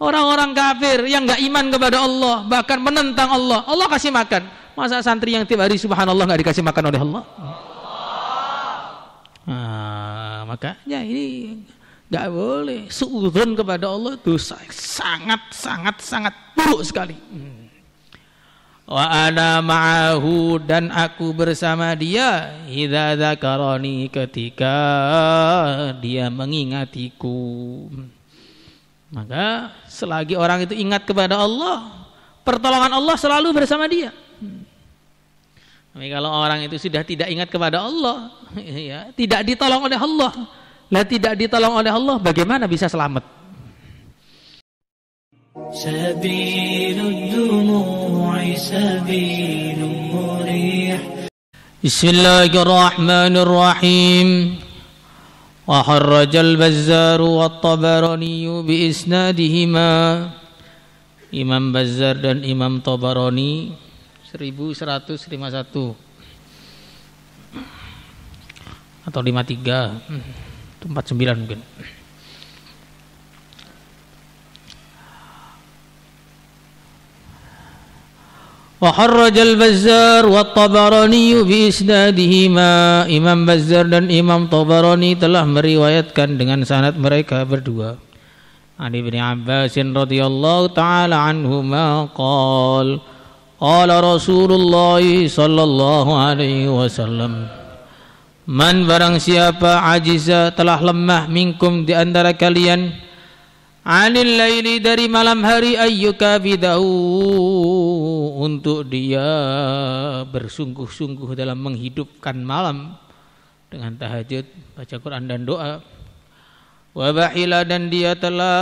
Orang-orang kafir yang nggak iman kepada Allah, bahkan menentang Allah, Allah kasih makan. Masa santri yang tiap hari subhanallah nggak dikasih makan oleh Allah? Nah, makanya ini nggak boleh suudzon kepada Allah itu sangat sangat sangat buruk sekali. Wa ana ma'ahu dan aku bersama dia idza dzakarani ketika dia mengingatiku. Maka selagi orang itu ingat kepada Allah, pertolongan Allah selalu bersama dia. Tapi kalau orang itu sudah tidak ingat kepada Allah, ya, tidak ditolong oleh Allah, lah tidak ditolong oleh Allah, bagaimana bisa selamat? Bismillahirrahmanirrahim. وخرج البزار والطبراني بإسنادهما Imam Bazzar dan Imam Tabarani 1151 atau 53 49 mungkin وخرج البزار والطبراني بإسنادهما Imam Bazzar dan Imam Tabarani telah meriwayatkan dengan sanad mereka berdua عن ابن عباس رضي الله تعالى عنهما قال قال رسول الله صلى الله عليه وسلم Man barang siapa ajiza telah lemah minkum di antara kalian Anil laili dari malam hari ayyuka bidahu untuk dia bersungguh-sungguh dalam menghidupkan malam dengan tahajud, baca Quran dan doa. Wa bahila dan dia telah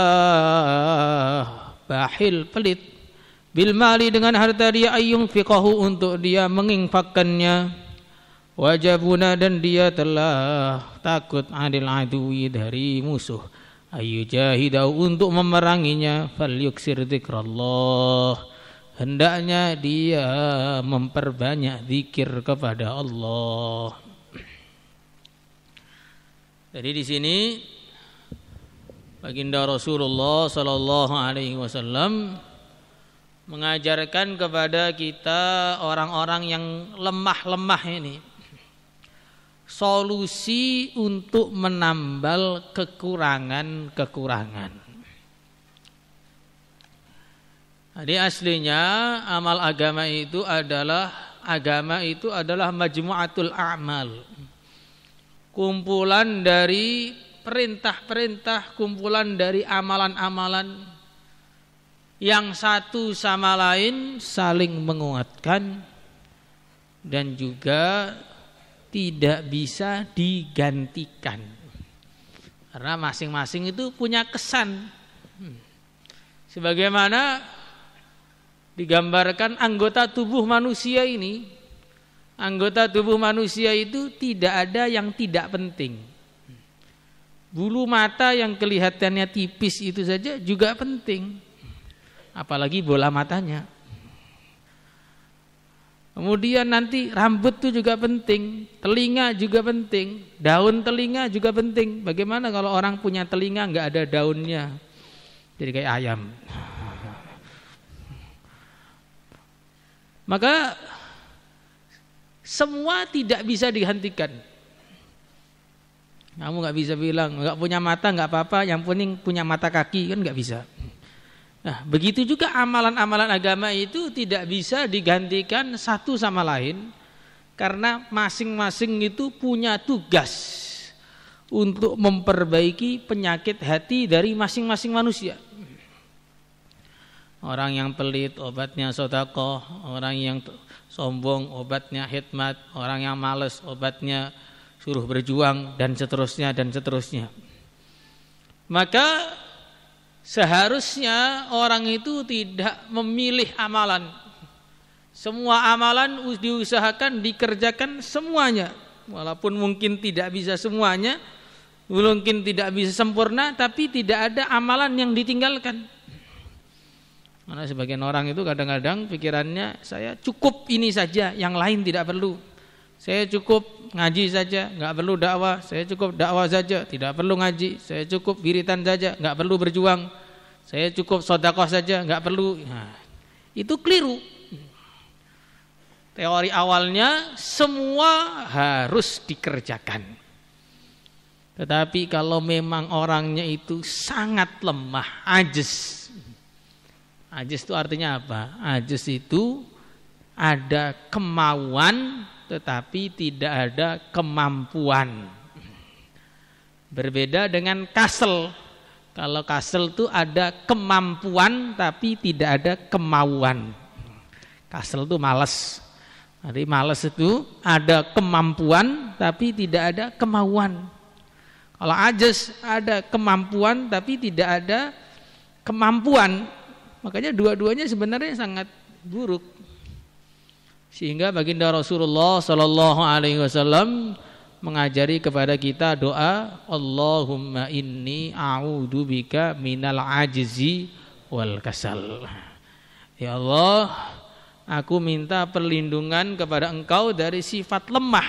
bahil pelit bil mali dengan harta dia ayyung fiqahu untuk dia menginfakkannya wajabuna dan dia telah takut adil adui dari musuh ayu jahidau untuk memeranginya fal yuksir zikrallah. Hendaknya dia memperbanyak zikir kepada Allah. Jadi di sini baginda Rasulullah sallallahu alaihi wasallam mengajarkan kepada kita orang-orang yang lemah-lemah ini solusi untuk menambal kekurangan-kekurangan. Jadi aslinya amal agama itu adalah agama itu adalah majmu'atul a'mal. Kumpulan dari perintah-perintah, kumpulan dari amalan-amalan yang satu sama lain saling menguatkan dan juga tidak bisa digantikan. Karena masing-masing itu punya kesan. Hmm. sebagaimana digambarkan anggota tubuh manusia ini anggota tubuh manusia itu tidak ada yang tidak penting. Bulu mata yang kelihatannya tipis itu saja juga penting. Apalagi bola matanya Kemudian nanti rambut itu juga penting, telinga juga penting, daun telinga juga penting. Bagaimana kalau orang punya telinga nggak ada daunnya, jadi kayak ayam. Maka semua tidak bisa dihentikan. Kamu nggak bisa bilang nggak punya mata nggak apa-apa, yang penting punya mata kaki kan nggak bisa. Nah, begitu juga amalan-amalan agama itu tidak bisa digantikan satu sama lain karena masing-masing itu punya tugas untuk memperbaiki penyakit hati dari masing-masing manusia. Orang yang pelit obatnya sodako, orang yang sombong obatnya hikmat, orang yang males obatnya suruh berjuang dan seterusnya dan seterusnya. Maka Seharusnya orang itu tidak memilih amalan. Semua amalan diusahakan dikerjakan semuanya. Walaupun mungkin tidak bisa semuanya, mungkin tidak bisa sempurna, tapi tidak ada amalan yang ditinggalkan. Karena sebagian orang itu kadang-kadang pikirannya saya cukup ini saja, yang lain tidak perlu. Saya cukup ngaji saja, nggak perlu dakwah. Saya cukup dakwah saja, tidak perlu ngaji. Saya cukup wiritan saja, nggak perlu berjuang. Saya cukup sodakoh saja, nggak perlu. Nah, itu keliru. Teori awalnya semua harus dikerjakan. Tetapi kalau memang orangnya itu sangat lemah, ajis. Ajis itu artinya apa? Ajis itu ada kemauan tetapi tidak ada kemampuan. Berbeda dengan kasel kalau kasel itu ada kemampuan tapi tidak ada kemauan. Kasel itu malas. Jadi malas itu ada kemampuan tapi tidak ada kemauan. Kalau ajas ada kemampuan tapi tidak ada kemampuan. Makanya dua-duanya sebenarnya sangat buruk. Sehingga baginda Rasulullah Sallallahu Alaihi Wasallam mengajari kepada kita doa Allahumma inni a'udhu bika minal ajzi wal kasal. Ya Allah, aku minta perlindungan kepada engkau dari sifat lemah.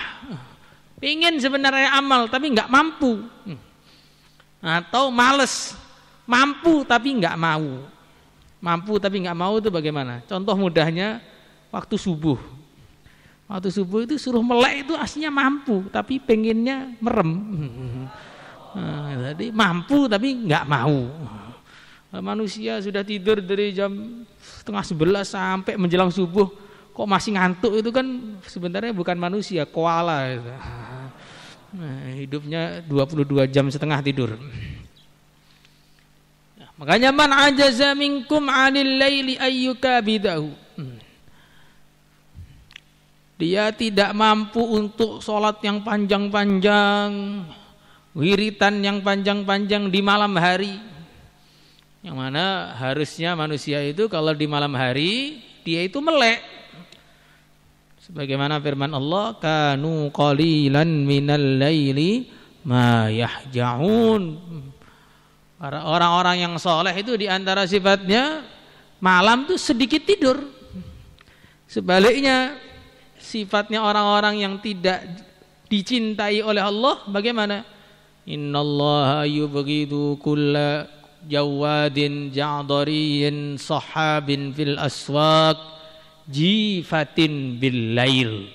Pengen sebenarnya amal tapi nggak mampu. Atau males, mampu tapi nggak mau. Mampu tapi nggak mau itu bagaimana? Contoh mudahnya waktu subuh Waktu subuh itu suruh melek itu aslinya mampu, tapi pengennya merem. Nah, jadi mampu tapi nggak mau. Manusia sudah tidur dari jam setengah sebelas sampai menjelang subuh, kok masih ngantuk itu kan sebenarnya bukan manusia, koala. Itu. Nah, hidupnya 22 jam setengah tidur. Makanya man ajaza minkum 'anil laili ayyuka bidahu. Dia tidak mampu untuk sholat yang panjang-panjang, wiritan yang panjang-panjang di malam hari. Yang mana harusnya manusia itu kalau di malam hari dia itu melek. Sebagaimana firman Allah, kanu qalilan minal laili ma yahjaun. Para orang-orang yang soleh itu di antara sifatnya malam tuh sedikit tidur. Sebaliknya sifatnya orang-orang yang tidak dicintai oleh Allah bagaimana? Innallaha yubghidu kulla jawadin ja'dariyin sahabin fil aswaq jifatin bil lail.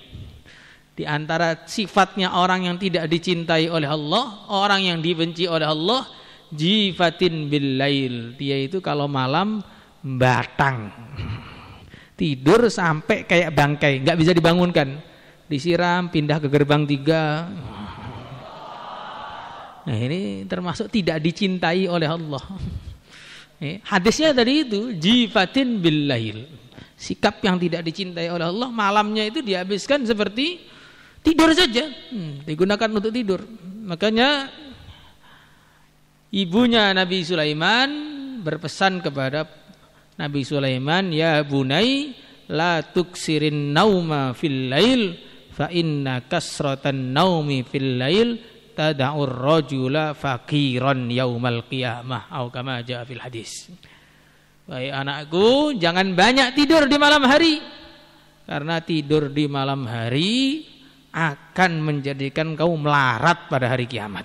Di antara sifatnya orang yang tidak dicintai oleh Allah, orang yang dibenci oleh Allah, jifatin bil lail. Dia itu kalau malam batang tidur sampai kayak bangkai nggak bisa dibangunkan. Disiram pindah ke gerbang tiga. Nah ini termasuk tidak dicintai oleh Allah. Eh, hadisnya tadi itu jifatin billail sikap yang tidak dicintai oleh Allah malamnya itu dihabiskan seperti tidur saja. Hmm, digunakan untuk tidur. Makanya ibunya Nabi Sulaiman berpesan kepada Nabi Sulaiman ya bunai la tuksirin nauma fil lail fa inna kasratan naumi fil lail tada'ur rajula fakiran yaumal qiyamah. Atau kama jaa fil hadis. Baik anakku jangan banyak tidur di malam hari. Karena tidur di malam hari akan menjadikan kau melarat pada hari kiamat.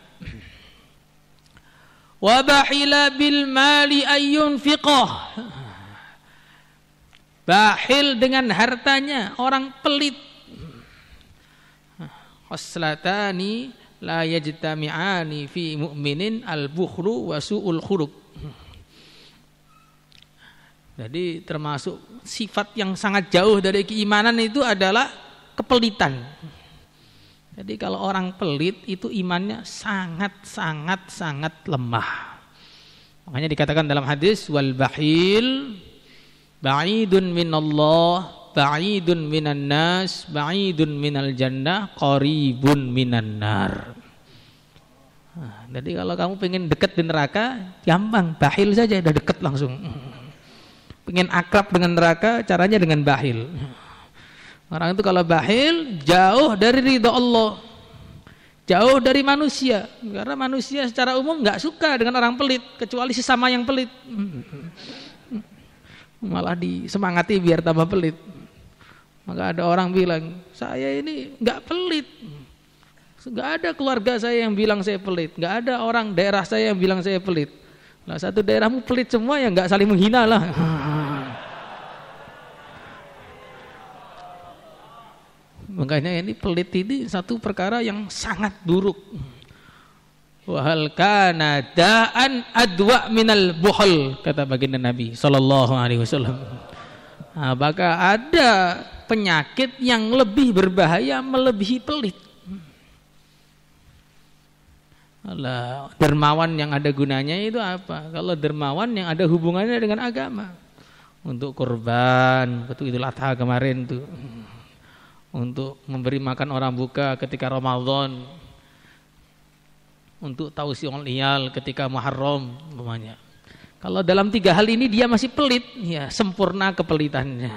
Wabahila bil mali ayyun fiqah Bahil dengan hartanya, orang pelit. Khoslatani la yajtami'ani fi mu'minin al-bukhlu wa su'ul khuluq. Jadi termasuk sifat yang sangat jauh dari keimanan itu adalah kepelitan. Jadi kalau orang pelit itu imannya sangat sangat sangat lemah. Makanya dikatakan dalam hadis wal bahil ba'idun minallah ba'idun minan nas ba'idun minal jannah qaribun minan nar. Nah, jadi kalau kamu pengen dekat di neraka gampang bahil saja udah dekat langsung. Pengen akrab dengan neraka caranya dengan bahil. Orang itu kalau bahil jauh dari ridho Allah. Jauh dari manusia. Karena manusia secara umum nggak suka dengan orang pelit kecuali sesama yang pelit malah disemangati biar tambah pelit maka ada orang bilang saya ini nggak pelit nggak ada keluarga saya yang bilang saya pelit nggak ada orang daerah saya yang bilang saya pelit Lah satu daerahmu pelit semua ya nggak saling menghina lah. Makanya ini pelit ini satu perkara yang sangat buruk. Wahal kana da'an adwa minal buhal kata baginda Nabi sallallahu alaihi wasallam. Apakah ada penyakit yang lebih berbahaya melebihi pelit? Allah, dermawan yang ada gunanya itu apa? Kalau dermawan yang ada hubungannya dengan agama. Untuk kurban, betul Idul Adha kemarin tuh untuk memberi makan orang buka ketika Ramadan untuk tausiul iyal ketika Muharram umpamanya. Kalau dalam tiga hal ini dia masih pelit, ya sempurna kepelitannya.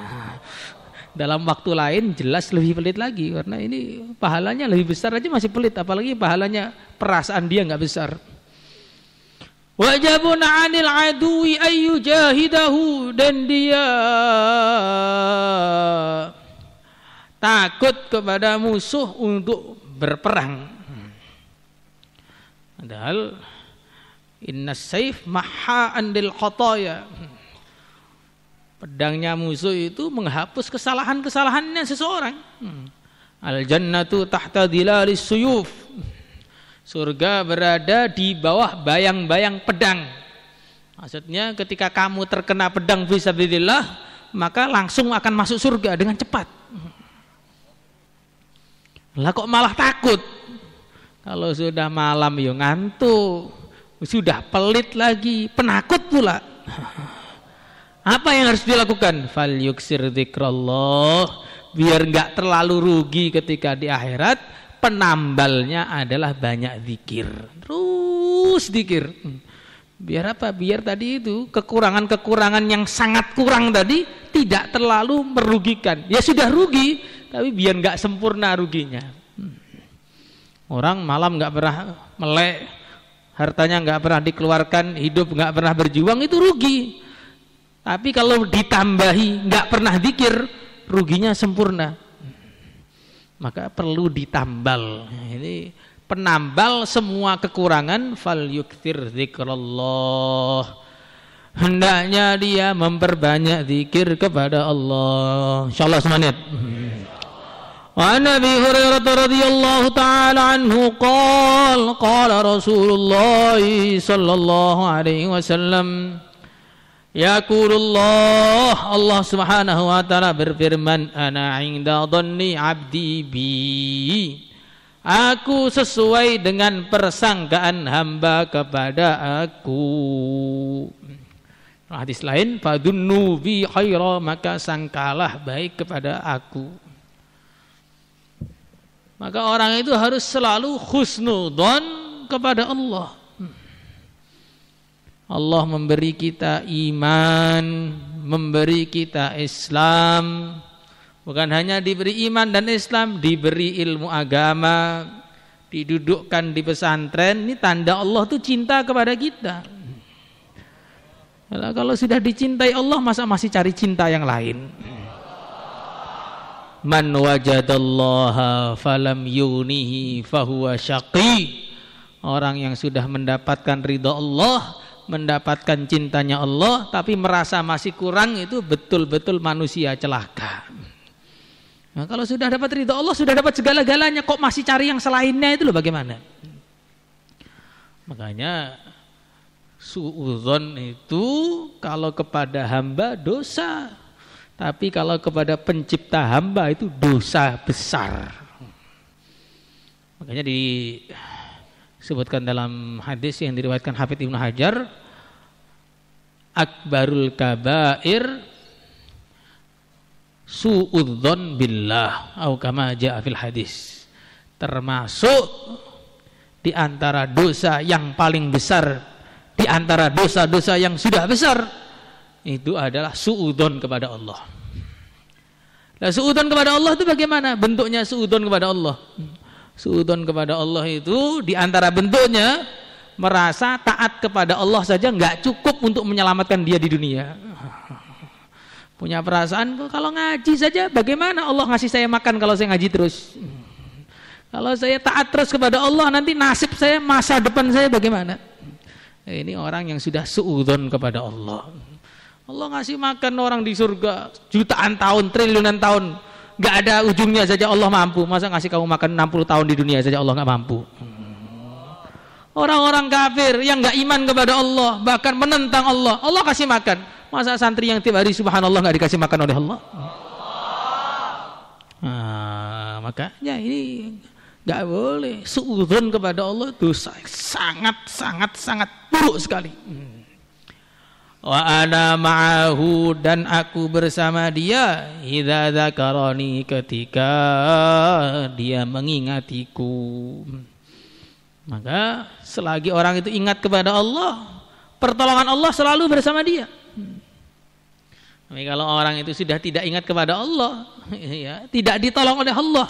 Dalam waktu lain jelas lebih pelit lagi karena ini pahalanya lebih besar aja masih pelit, apalagi pahalanya perasaan dia nggak besar. Wajibun 'anil adui ayyujahidahu dan dia takut kepada musuh untuk berperang. Padahal inna saif maha andil khotoya. Pedangnya musuh itu menghapus kesalahan-kesalahannya seseorang. Al jannatu tahta dilalis suyuf. Surga berada di bawah bayang-bayang pedang. Maksudnya ketika kamu terkena pedang fisabilillah, maka langsung akan masuk surga dengan cepat. Lah kok malah takut? Kalau sudah malam yo ngantuk, sudah pelit lagi, penakut pula. Apa yang harus dilakukan? Fal yuksir dzikrallah biar enggak terlalu rugi ketika di akhirat. Penambalnya adalah banyak zikir. Terus zikir. Biar apa? Biar tadi itu kekurangan-kekurangan yang sangat kurang tadi tidak terlalu merugikan. Ya sudah rugi, tapi biar nggak sempurna ruginya. Orang malam nggak pernah melek, hartanya nggak pernah dikeluarkan, hidup nggak pernah berjuang itu rugi. Tapi kalau ditambahi nggak pernah dikir, ruginya sempurna. Maka perlu ditambal. Ini penambal semua kekurangan fal yukthir zikrullah hendaknya dia memperbanyak zikir kepada Allah insyaallah semangat وعن ابي هريره رضي الله تعالى عنه قال قال رسول الله صلى الله عليه وسلم يقول الله الله سبحانه وتعالى berfirman ana inda dhanni abdi bi Aku sesuai dengan persangkaan hamba kepada aku. Hadis lain, fadunnu bi khaira maka sangkalah baik kepada aku. Maka orang itu harus selalu khusnudon kepada Allah. Allah memberi kita iman, memberi kita Islam. Bukan hanya diberi iman dan Islam, diberi ilmu agama, didudukkan di pesantren. Ini tanda Allah tuh cinta kepada kita. Kalau sudah dicintai Allah, masa masih cari cinta yang lain? Man wajadallaha falam yunihi fahuwa syaqi. Orang yang sudah mendapatkan ridha Allah, mendapatkan cintanya Allah tapi merasa masih kurang itu betul-betul manusia celaka. Nah, kalau sudah dapat ridha Allah, sudah dapat segala-galanya kok masih cari yang selainnya itu loh bagaimana? Makanya suudzon itu kalau kepada hamba dosa tapi kalau kepada pencipta hamba itu dosa besar. Makanya disebutkan dalam hadis yang diriwayatkan Hafidh Ibnu Hajar akbarul kabair suudzon billah atau kama hadis. Termasuk di antara dosa yang paling besar di antara dosa-dosa yang sudah besar itu adalah suudon kepada Allah. Nah, suudon kepada Allah itu bagaimana? Bentuknya suudon kepada Allah. Suudon kepada Allah itu di antara bentuknya merasa taat kepada Allah saja nggak cukup untuk menyelamatkan dia di dunia. Punya perasaan kalau ngaji saja bagaimana Allah ngasih saya makan kalau saya ngaji terus? Kalau saya taat terus kepada Allah nanti nasib saya masa depan saya bagaimana? Ini orang yang sudah suudon kepada Allah. Allah ngasih makan orang di surga jutaan tahun, triliunan tahun. Gak ada ujungnya saja Allah mampu. Masa ngasih kamu makan 60 tahun di dunia saja Allah gak mampu. Orang-orang kafir yang gak iman kepada Allah, bahkan menentang Allah, Allah kasih makan. Masa santri yang tiap hari subhanallah gak dikasih makan oleh Allah? Nah, makanya ini nggak boleh suudon kepada Allah itu sangat sangat sangat buruk sekali. Wa ana ma'ahu dan aku bersama dia idza dzakarani ketika dia mengingatiku. Maka selagi orang itu ingat kepada Allah, pertolongan Allah selalu bersama dia. Tapi kalau orang itu sudah tidak ingat kepada Allah, ya, tidak ditolong oleh Allah,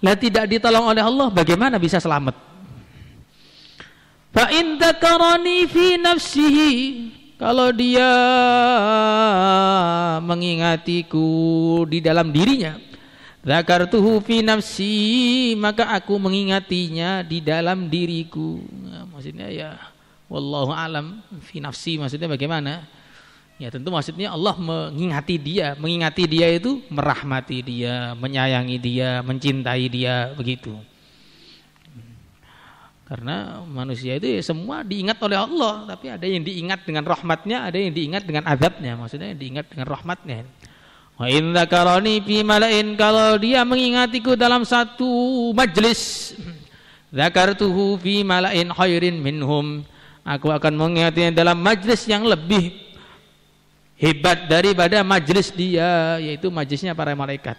lah tidak ditolong oleh Allah, bagaimana bisa selamat? Fa in fi nafsihi kalau dia mengingatiku di dalam dirinya, zakartuhu fi nafsi, maka aku mengingatinya di dalam diriku. Nah, maksudnya ya wallahu alam fi nafsi maksudnya bagaimana? Ya tentu maksudnya Allah mengingati dia, mengingati dia itu merahmati dia, menyayangi dia, mencintai dia begitu. Karena manusia itu ya semua diingat oleh Allah, tapi ada yang diingat dengan rahmatnya, ada yang diingat dengan azabnya. Maksudnya yang diingat dengan rahmatnya. Wa in dzakarani fi malain kalau dia mengingatiku dalam satu majlis, dzakartuhu fi malain khairin minhum. Aku akan mengingatinya dalam majlis yang lebih hebat daripada majlis dia, yaitu majlisnya para malaikat.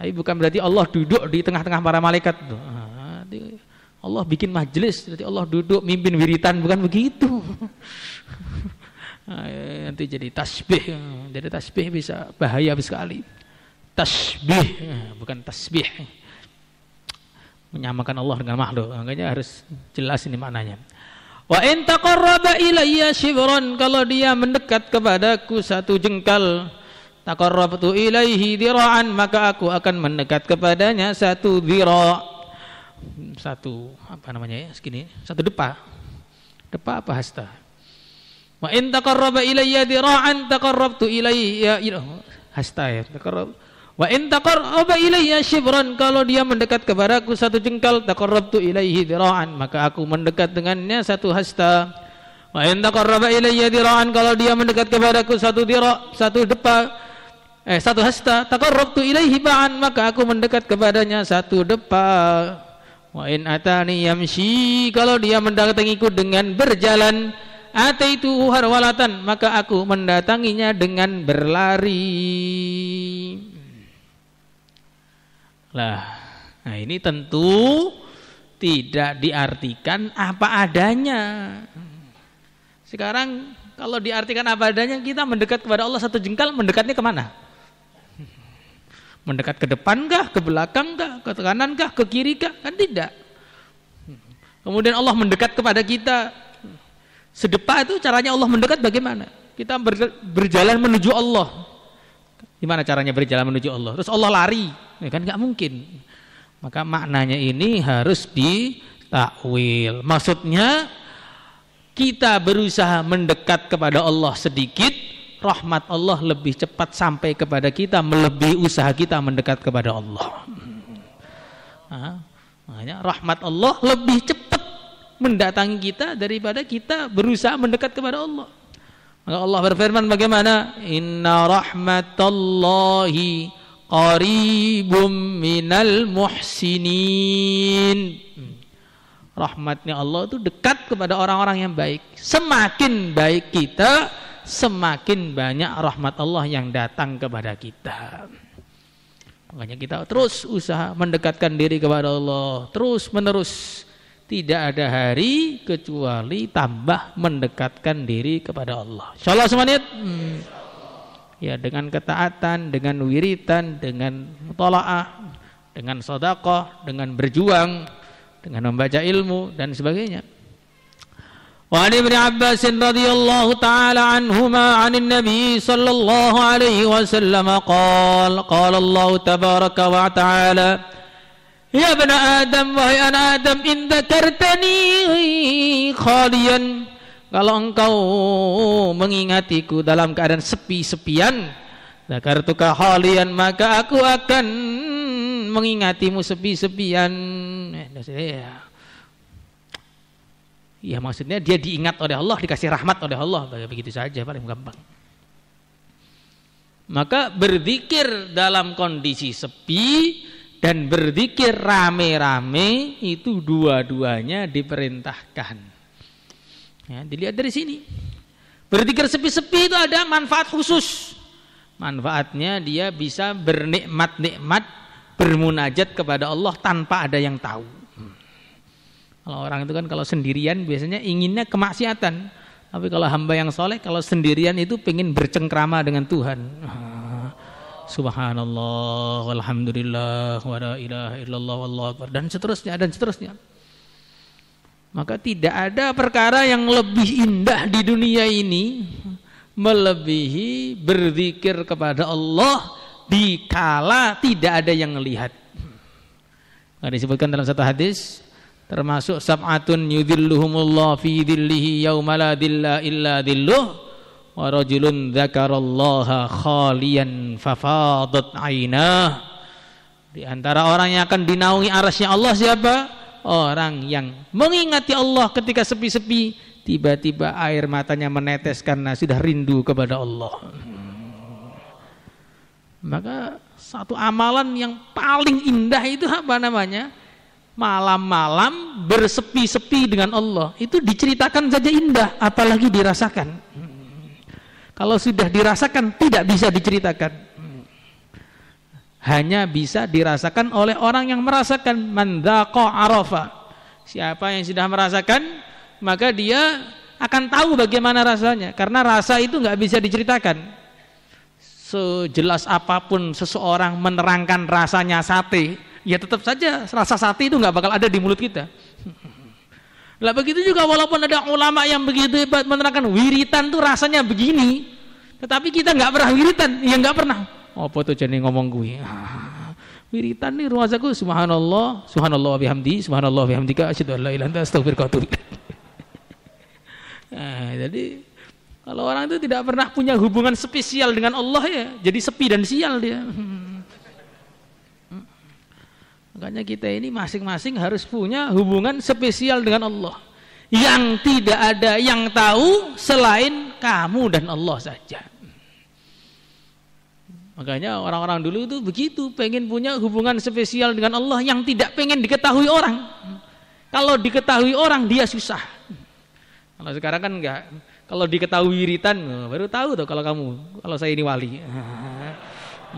Tapi bukan berarti Allah duduk di tengah-tengah para malaikat. Nah, Allah bikin majelis, berarti Allah duduk mimpin wiritan, bukan begitu. Nanti jadi tasbih, jadi tasbih bisa bahaya sekali. Tasbih, bukan tasbih. Menyamakan Allah dengan makhluk, makanya harus jelas ini maknanya. Wa in taqarraba ilayya shibran kalau dia mendekat kepadaku satu jengkal taqarrabtu ilaihi dira'an maka aku akan mendekat kepadanya satu dhira' satu apa namanya ya segini satu depa. Depa apa hasta? Wa in taqarraba ilayya dira'an taqarrabtu ilayya hasta ya taqarrab. Wa in taqarraba ilayya shibran kalau dia mendekat kepadaku satu jengkal taqarrabtu ilayhi dira'an maka aku mendekat dengannya satu hasta. Wa in taqarraba ilayya dira'an kalau dia mendekat kepadaku satu dira satu depa eh satu hasta taqarrabtu ilaihi ba'an maka aku mendekat kepadanya satu depa Wa in atani yamshi kalau dia mendatangiku dengan berjalan ataitu harwalatan maka aku mendatanginya dengan berlari. Lah, nah ini tentu tidak diartikan apa adanya. Sekarang kalau diartikan apa adanya kita mendekat kepada Allah satu jengkal mendekatnya ke mana? Mendekat ke depan kah, ke belakang kah, ke kanan kah, ke kiri kah? Kan tidak. Kemudian Allah mendekat kepada kita. Sedepa itu caranya Allah mendekat bagaimana? Kita berjalan menuju Allah. Gimana caranya berjalan menuju Allah? Terus Allah lari, ya kan nggak mungkin. Maka maknanya ini harus ditakwil. Maksudnya kita berusaha mendekat kepada Allah sedikit, rahmat Allah lebih cepat sampai kepada kita melebihi usaha kita mendekat kepada Allah. Nah, makanya rahmat Allah lebih cepat mendatangi kita daripada kita berusaha mendekat kepada Allah. Maka Allah berfirman bagaimana? Inna rahmatallahi qaribum minal muhsinin. Rahmatnya Allah itu dekat kepada orang-orang yang baik. Semakin baik kita, semakin banyak rahmat Allah yang datang kepada kita. Makanya kita terus usaha mendekatkan diri kepada Allah, terus menerus. Tidak ada hari kecuali tambah mendekatkan diri kepada Allah. Insyaallah semuanya. Hmm. Ya dengan ketaatan, dengan wiritan, dengan mutalaah, dengan sodakoh, dengan berjuang, dengan membaca ilmu dan sebagainya. وعن ابن عباس رضي الله تعالى عنهما عن النبي صلى الله عليه وسلم قال قال الله تبارك وتعالى يا ابن آدم وهي أنا آدم إن ذكرتني خاليا kalau engkau mengingatiku dalam keadaan sepi-sepian zakartuka halian maka aku akan mengingatimu sepi-sepian ya. ya maksudnya dia diingat oleh Allah dikasih rahmat oleh Allah begitu saja paling gampang maka berzikir dalam kondisi sepi dan berzikir rame-rame itu dua-duanya diperintahkan Ya, dilihat dari sini. Berzikir sepi-sepi itu ada manfaat khusus. Manfaatnya dia bisa bernikmat-nikmat, bermunajat kepada Allah tanpa ada yang tahu. Kalau orang itu kan kalau sendirian biasanya inginnya kemaksiatan. Tapi kalau hamba yang soleh, kalau sendirian itu pengen bercengkrama dengan Tuhan. Subhanallah, Alhamdulillah, wa la ilaha illallah, wallahu dan seterusnya, dan seterusnya. Maka tidak ada perkara yang lebih indah di dunia ini melebihi berzikir kepada Allah di kala tidak ada yang melihat. Nah, disebutkan dalam satu hadis termasuk sab'atun yudhilluhumullah fi dhillihi yauma la dhilla illa dhilluh wa rajulun dzakarallaha khalian fafadat ainah. Di antara orang yang akan dinaungi arasnya Allah siapa? orang yang mengingati Allah ketika sepi-sepi tiba-tiba air matanya menetes karena sudah rindu kepada Allah maka satu amalan yang paling indah itu apa namanya malam-malam bersepi-sepi dengan Allah. Itu diceritakan saja indah apalagi dirasakan. Kalau sudah dirasakan tidak bisa diceritakan. Hanya bisa dirasakan oleh orang yang merasakan. Mandaqo arafa. Siapa yang sudah merasakan maka dia akan tahu bagaimana rasanya. Karena rasa itu nggak bisa diceritakan. Sejelas apa pun seseorang menerangkan rasanya sate ya tetap saja rasa sate itu nggak bakal ada di mulut kita. Lah begitu juga walaupun ada ulama yang begitu hebat menerangkan wiritan tuh rasanya begini tetapi kita nggak pernah wiritan. Ya nggak pernah. Apa tuh jadi ngomong gue ah, wiritan nih ruasaku subhanallah subhanallah bihamdi subhanallah bihamdika asyhadu an la ilaha illa nah, jadi kalau orang itu tidak pernah punya hubungan spesial dengan Allah ya jadi sepi dan sial dia makanya kita ini masing-masing harus punya hubungan spesial dengan Allah yang tidak ada yang tahu selain kamu dan Allah saja Makanya orang-orang dulu itu begitu, pengen punya hubungan spesial dengan Allah yang tidak pengen diketahui orang. Kalau diketahui orang dia susah. Kalau sekarang kan enggak. Kalau diketahui wiritan oh, baru tahu tuh kalau kamu, kalau saya ini wali.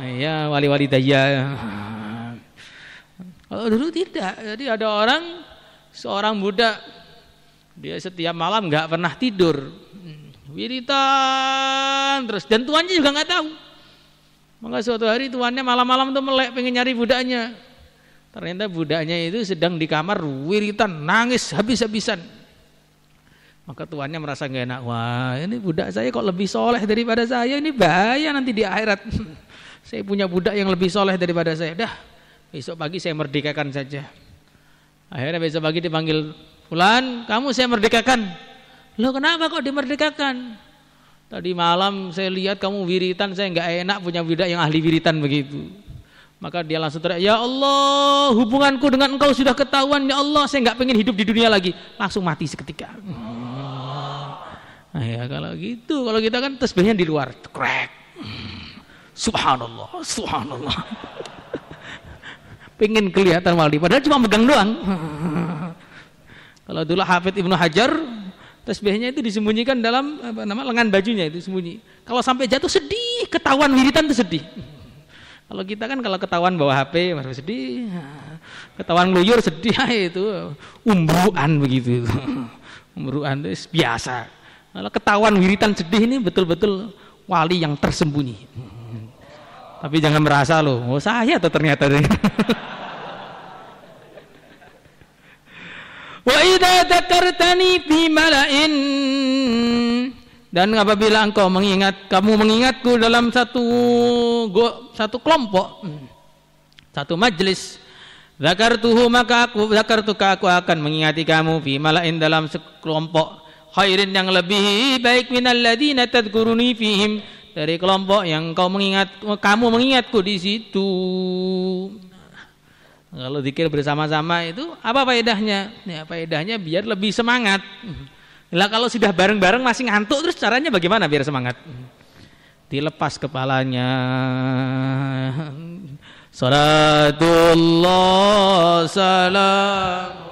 Nah, ya wali-wali daya. Kalau dulu tidak. Jadi ada orang seorang budak dia setiap malam enggak pernah tidur. Wiritan terus dan tuannya juga enggak tahu. Maka suatu hari tuannya malam-malam tuh melek pengen nyari budaknya. Ternyata budaknya itu sedang di kamar wiritan, nangis habis-habisan. Maka tuannya merasa gak enak. Wah ini budak saya kok lebih soleh daripada saya. Ini bahaya nanti di akhirat. saya punya budak yang lebih soleh daripada saya. Dah besok pagi saya merdekakan saja. Akhirnya besok pagi dipanggil Fulan, kamu saya merdekakan. Loh kenapa kok dimerdekakan? Tadi malam saya lihat kamu wiritan, saya nggak enak punya budak yang ahli wiritan begitu. Maka dia langsung teriak, Ya Allah, hubunganku dengan engkau sudah ketahuan, Ya Allah, saya nggak pengen hidup di dunia lagi. Langsung mati seketika. Nah ya kalau gitu, kalau kita kan tasbihnya di luar, crack. Subhanallah, subhanallah. Pengen kelihatan wali, padahal cuma megang doang. kalau dulu Hafid Ibnu Hajar Tasbihnya itu disembunyikan dalam apa nama lengan bajunya itu sembunyi. Kalau sampai jatuh sedih, ketahuan wiritan itu sedih. Kalau kita kan kalau ketahuan bawa HP baru sedih, ketahuan ngeluyur sedih itu umbruan begitu. umbruan itu biasa. Kalau ketahuan wiritan sedih ini betul-betul wali yang tersembunyi. Tapi jangan merasa loh, oh saya tuh ternyata. Wa idza dzakartani fi mala'in. Dan apabila engkau mengingat kamu mengingatku dalam satu go, satu kelompok satu majlis zakartuhu maka aku zakartuka aku akan mengingati kamu fi mala'in dalam sekelompok khairin yang lebih baik. Minal ladina tadkuruni fihim dari kelompok yang kau mengingat kamu mengingatku di situ kalau zikir bersama-sama itu apa faedahnya? Ya, faedahnya biar lebih semangat. Lah kalau sudah bareng-bareng masih ngantuk terus caranya bagaimana biar semangat? Dilepas kepalanya. Salatullah salam